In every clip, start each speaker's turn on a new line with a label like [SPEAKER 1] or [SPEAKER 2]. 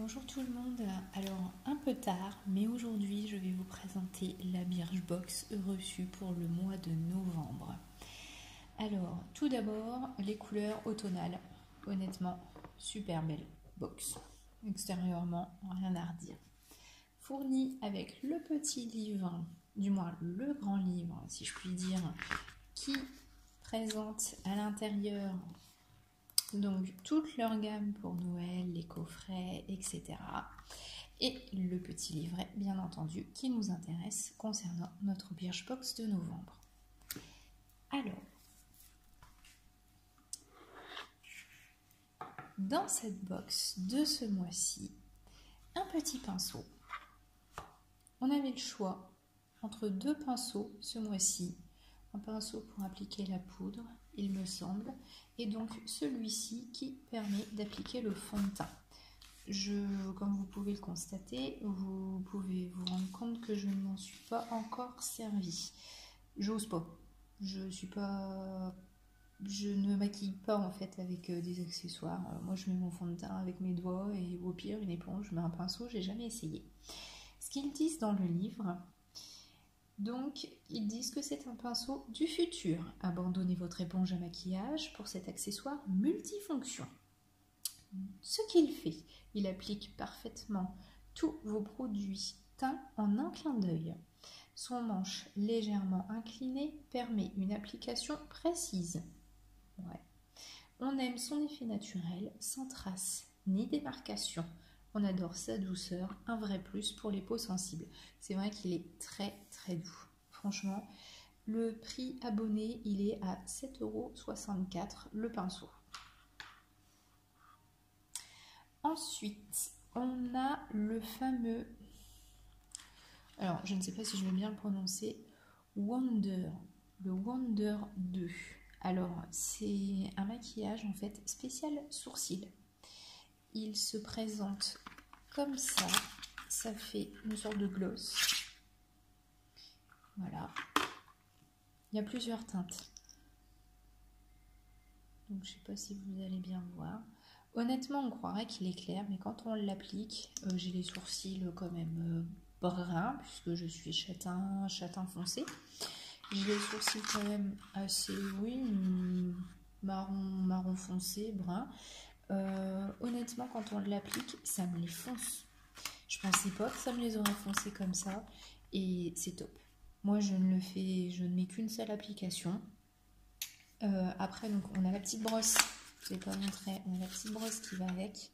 [SPEAKER 1] Bonjour tout le monde. Alors un peu tard, mais aujourd'hui je vais vous présenter la Birchbox reçue pour le mois de novembre. Alors tout d'abord les couleurs automnales. Honnêtement, super belle box. Extérieurement, rien à redire. Fournie avec le petit livre, du moins le grand livre si je puis dire, qui présente à l'intérieur donc toute leur gamme pour Noël, les coffrets, etc. Et le petit livret, bien entendu, qui nous intéresse concernant notre Birchbox de novembre. Alors, dans cette box de ce mois-ci, un petit pinceau. On avait le choix entre deux pinceaux ce mois-ci. Un pinceau pour appliquer la poudre il me semble, et donc celui-ci qui permet d'appliquer le fond de teint. Je, comme vous pouvez le constater, vous pouvez vous rendre compte que je ne m'en suis pas encore servi. J'ose pas. Je suis pas. Je ne maquille pas en fait avec euh, des accessoires. Euh, moi, je mets mon fond de teint avec mes doigts et au pire une éponge, je mets un pinceau. J'ai jamais essayé. Ce qu'ils disent dans le livre, donc, ils disent que c'est un pinceau du futur. Abandonnez votre éponge à maquillage pour cet accessoire multifonction. Ce qu'il fait, il applique parfaitement tous vos produits teints en un clin d'œil. Son manche légèrement inclinée permet une application précise. On aime son effet naturel, sans traces ni démarcation. On adore sa douceur, un vrai plus pour les peaux sensibles. C'est vrai qu'il est très très doux. Franchement, le prix abonné, il est à 7,64€ le pinceau. Ensuite, on a le fameux, alors je ne sais pas si je vais bien le prononcer, Wonder, le Wonder 2. Alors, c'est un maquillage en fait spécial sourcil il se présente comme ça. Ça fait une sorte de gloss. Voilà. Il y a plusieurs teintes. Donc je sais pas si vous allez bien voir. Honnêtement, on croirait qu'il est clair, mais quand on l'applique, euh, j'ai les sourcils quand même euh, bruns, puisque je suis châtain, châtain foncé. J'ai les sourcils quand même assez, oui, marron, marron foncé, brun. Euh, honnêtement, quand on l'applique, ça me les fonce. Je pensais pas que ça me les aurait foncés comme ça. Et c'est top. Moi, je ne le fais, je ne mets qu'une seule application. Euh, après, donc, on a la petite brosse. Je vais pas montrer. On a la petite brosse qui va avec,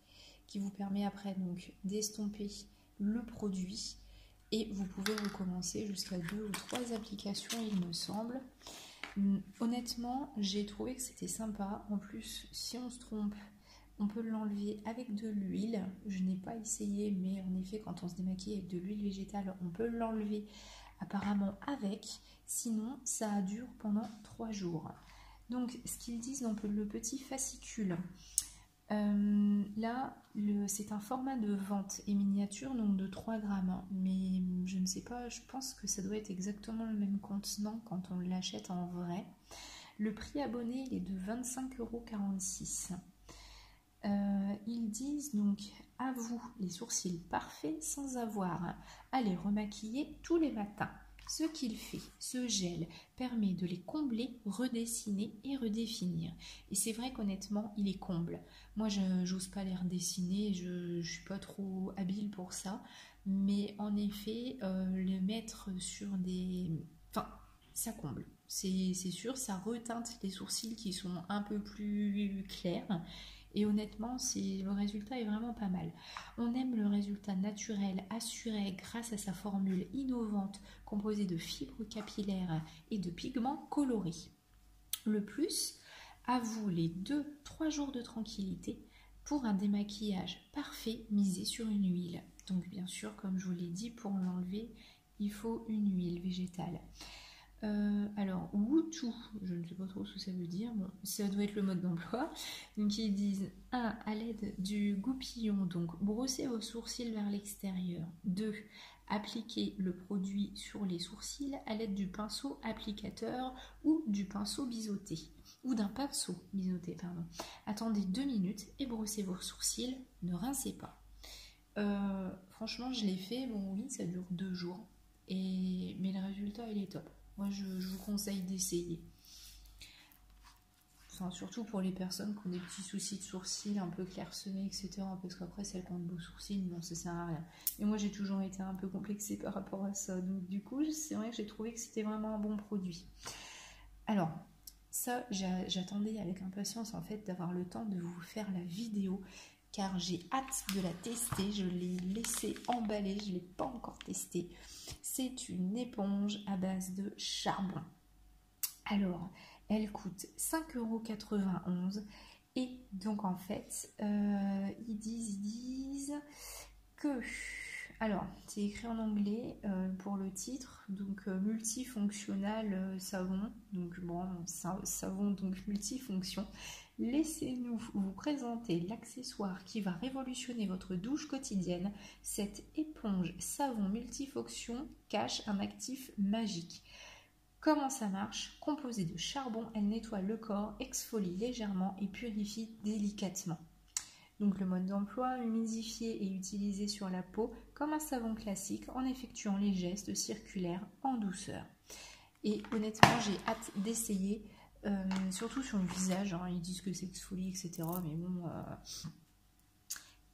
[SPEAKER 1] qui vous permet après donc d'estomper le produit. Et vous pouvez recommencer jusqu'à deux ou trois applications, il me semble. Hum, honnêtement, j'ai trouvé que c'était sympa. En plus, si on se trompe, on peut l'enlever avec de l'huile. Je n'ai pas essayé, mais en effet, quand on se démaquille avec de l'huile végétale, on peut l'enlever apparemment avec. Sinon, ça dure pendant trois jours. Donc, ce qu'ils disent le petit fascicule. Euh, là, c'est un format de vente et miniature, donc de 3 grammes. Mais je ne sais pas, je pense que ça doit être exactement le même contenant quand on l'achète en vrai. Le prix abonné, il est de 25,46 euros. Euh, ils disent donc à vous les sourcils parfaits sans avoir à les remaquiller tous les matins. Ce qu'il fait, ce gel, permet de les combler, redessiner et redéfinir. Et c'est vrai qu'honnêtement, il est comble. Moi, je n'ose pas les redessiner, je ne suis pas trop habile pour ça. Mais en effet, euh, le mettre sur des... Enfin, ça comble. C'est sûr, ça reteinte les sourcils qui sont un peu plus clairs et honnêtement, le résultat est vraiment pas mal. On aime le résultat naturel assuré grâce à sa formule innovante composée de fibres capillaires et de pigments colorés. Le plus, à vous les 2-3 jours de tranquillité pour un démaquillage parfait misé sur une huile. Donc bien sûr, comme je vous l'ai dit, pour l'enlever, il faut une huile végétale. Je ne sais pas trop ce que ça veut dire, bon, ça doit être le mode d'emploi. Donc, ils disent 1. À l'aide du goupillon, donc brossez vos sourcils vers l'extérieur. 2. Appliquez le produit sur les sourcils à l'aide du pinceau applicateur ou du pinceau biseauté. Ou d'un pinceau biseauté, pardon. Attendez 2 minutes et brossez vos sourcils, ne rincez pas. Euh, franchement, je l'ai fait. Bon, oui, ça dure deux jours. Et... Mais le résultat, il est top. Moi, je, vous conseille d'essayer. Enfin, surtout pour les personnes qui ont des petits soucis de sourcils un peu clairsemés, etc. Parce qu'après, celles qui ont de beaux sourcils, non, ça sert à rien. Et moi, j'ai toujours été un peu complexée par rapport à ça. Donc, du coup, c'est vrai que j'ai trouvé que c'était vraiment un bon produit. Alors, ça, j'attendais avec impatience en fait d'avoir le temps de vous faire la vidéo car j'ai hâte de la tester. Je l'ai laissé emballer, je ne l'ai pas encore testé. C'est une éponge à base de charbon. Alors, elle coûte 5,91€ et donc en fait, euh, ils disent, que alors, c'est écrit en anglais euh, pour le titre, donc euh, multifonctionnel euh, savon, donc bon, savon donc multifonction. Laissez-nous vous présenter l'accessoire qui va révolutionner votre douche quotidienne. Cette éponge savon multifonction cache un actif magique. Comment ça marche? Composée de charbon, elle nettoie le corps, exfolie légèrement et purifie délicatement. Donc le mode d'emploi, humidifier et utiliser sur la peau comme un savon classique en effectuant les gestes circulaires en douceur. Et honnêtement, j'ai hâte d'essayer, euh, surtout sur le visage. Hein. ils disent que c'est exfolie, etc. Mais bon, euh,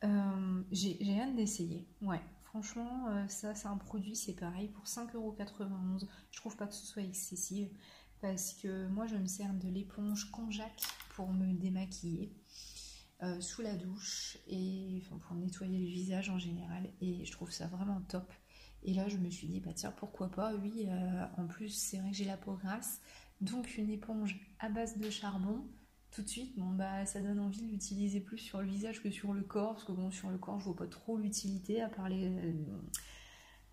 [SPEAKER 1] euh, j'ai hâte d'essayer. Ouais, franchement, ça, c'est un produit, c'est pareil, pour 5,91€. Je trouve pas que ce soit excessif parce que moi, je me sers de l'éponge Conjac pour me démaquiller. Sous la douche et pour nettoyer le visage en général et je trouve ça vraiment top et là je me suis dit bah tiens pourquoi pas? Oui en plus c'est vrai que j'ai la peau grasse donc une éponge à base de charbon tout de suite bon bah ça donne envie de l'utiliser plus sur le visage que sur le corps parce que bon sur le corps je vois pas trop l'utilité à part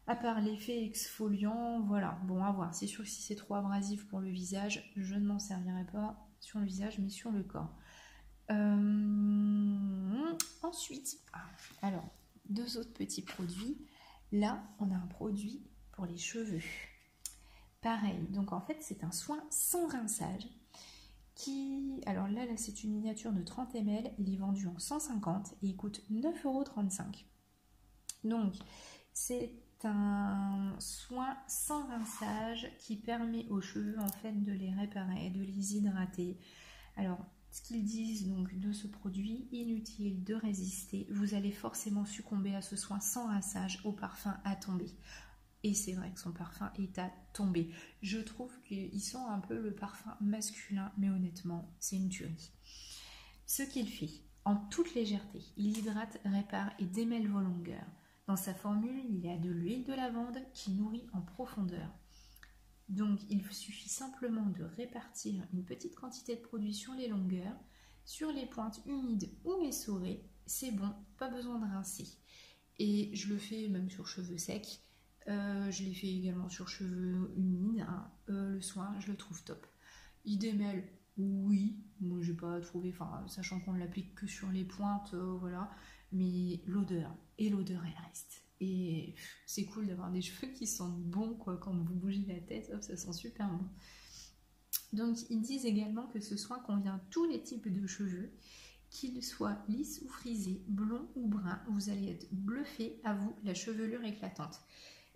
[SPEAKER 1] à part l'effet exfoliant voilà bon à voir c'est sûr que si c'est trop abrasif pour le visage je ne m'en servirai pas sur le visage mais sur le corps euh, ensuite, ah, alors, deux autres petits produits. Là, on a un produit pour les cheveux. Pareil, donc en fait, c'est un soin sans rinçage qui... Alors là, là c'est une miniature de 30 ml. Il est vendu en 150 et il coûte 9,35€. Donc, c'est un soin sans rinçage qui permet aux cheveux en fait de les réparer, de les hydrater. Alors, ce qu'ils disent donc de ce produit, inutile de résister, vous allez forcément succomber à ce soin sans rinçage au parfum à tomber. Et c'est vrai que son parfum est à tomber. Je trouve qu'il sent un peu le parfum masculin, mais honnêtement, c'est une tuerie. Ce qu'il fait, en toute légèreté, il hydrate, répare et démêle vos longueurs. Dans sa formule, il y a de l'huile de lavande qui nourrit en profondeur. Donc il suffit simplement de répartir une petite quantité de produit sur les longueurs, sur les pointes humides ou essorées, c'est bon, pas besoin de rincer. Et je le fais même sur cheveux secs, euh, je l'ai fait également sur cheveux humides, hein. euh, le soin, je le trouve top. Il démêle, oui, moi j'ai pas trouvé, enfin sachant qu'on ne l'applique que sur les pointes, euh, voilà, mais l'odeur, et l'odeur elle reste. Et c'est cool d'avoir des cheveux qui sentent bon quoi, quand vous bougez la tête, hop, ça sent super bon. Donc ils disent également que ce soin convient à tous les types de cheveux, qu'ils soient lisses ou frisés, blonds ou bruns, vous allez être bluffé à vous, la chevelure éclatante.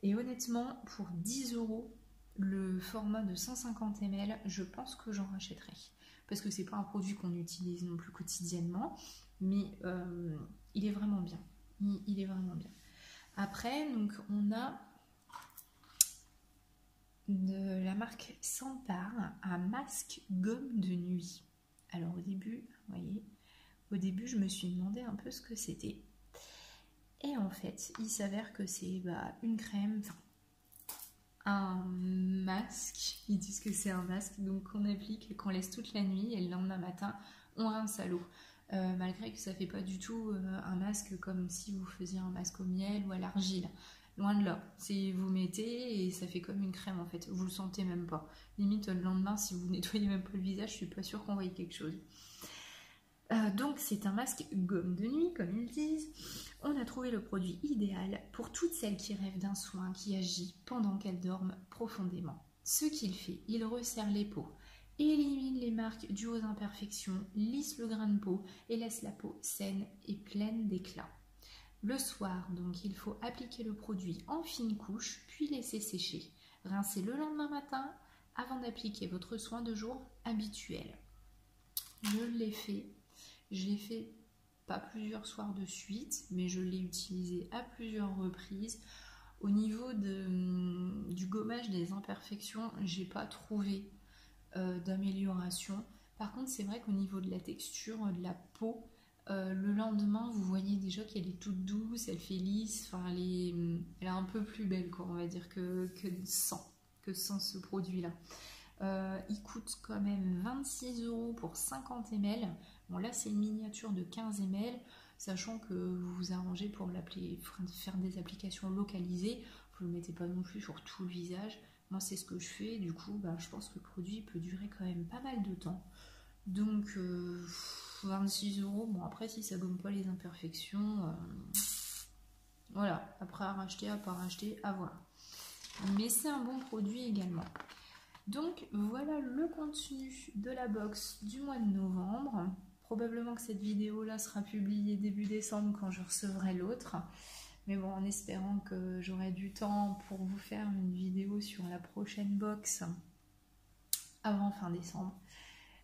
[SPEAKER 1] Et honnêtement, pour 10 euros, le format de 150 ml, je pense que j'en rachèterai. Parce que c'est pas un produit qu'on utilise non plus quotidiennement, mais euh, il est vraiment bien. il est vraiment bien. Après, on a de la marque Sampar un masque gomme de nuit. Alors au début, vous voyez, au début je me suis demandé un peu ce que c'était. Et en fait, il s'avère que c'est bah, une crème, un masque. Ils disent que c'est un masque, donc qu'on applique et qu'on laisse toute la nuit et le lendemain matin, on rince à l'eau. Malgré que ça fait pas du tout euh, un masque comme si vous faisiez un masque au miel ou à l'argile. Loin de là. C'est vous mettez et ça fait comme une crème en fait. Vous le sentez même pas. Limite le lendemain, si vous nettoyez même pas le visage, je suis pas sûre qu'on voit quelque chose. Euh, donc c'est un masque gomme de nuit, comme ils disent. On a trouvé le produit idéal pour toutes celles qui rêvent d'un soin qui agit pendant qu'elles dorment profondément. Ce qu'il fait, il resserre les peaux, élimine les marques dues aux imperfections, lisse le grain de peau et laisse la peau saine et pleine d'éclat. Le soir, donc, il faut appliquer le produit en fine couche, puis laisser sécher. Rincez le lendemain matin avant d'appliquer votre soin de jour habituel. Je l'ai fait. Je l'ai fait pas plusieurs soirs de suite, mais je l'ai utilisé à plusieurs reprises. Au niveau de, du gommage des imperfections, j'ai pas trouvé euh, d'amélioration. Par contre, c'est vrai qu'au niveau de la texture de la peau, euh, le lendemain, vous voyez déjà qu'elle est toute douce, elle fait lisse, enfin, elle est, elle est un peu plus belle, quoi, on va dire, que, que sans, que sans ce produit-là. Euh, il coûte quand même 26 euros pour 50 ml. Bon, là, c'est une miniature de 15 ml, sachant que vous vous arrangez pour faire des applications localisées. Vous ne le mettez pas non plus sur tout le visage. Moi, c'est ce que je fais. Du coup, bah, je pense que le produit peut durer quand même pas mal de temps. Donc, 26 euh, euros. Bon, après, si ça gomme pas les imperfections, euh, voilà. Après, à racheter, à pas racheter, à voir. Mais c'est un bon produit également. Donc, voilà le contenu de la box du mois de novembre. Probablement que cette vidéo-là sera publiée début décembre quand je recevrai l'autre. Mais bon, en espérant que j'aurai du temps pour vous faire une vidéo sur la prochaine box avant fin décembre.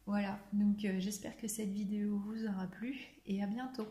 [SPEAKER 1] Voilà, donc euh, j'espère que cette vidéo vous aura plu et à bientôt.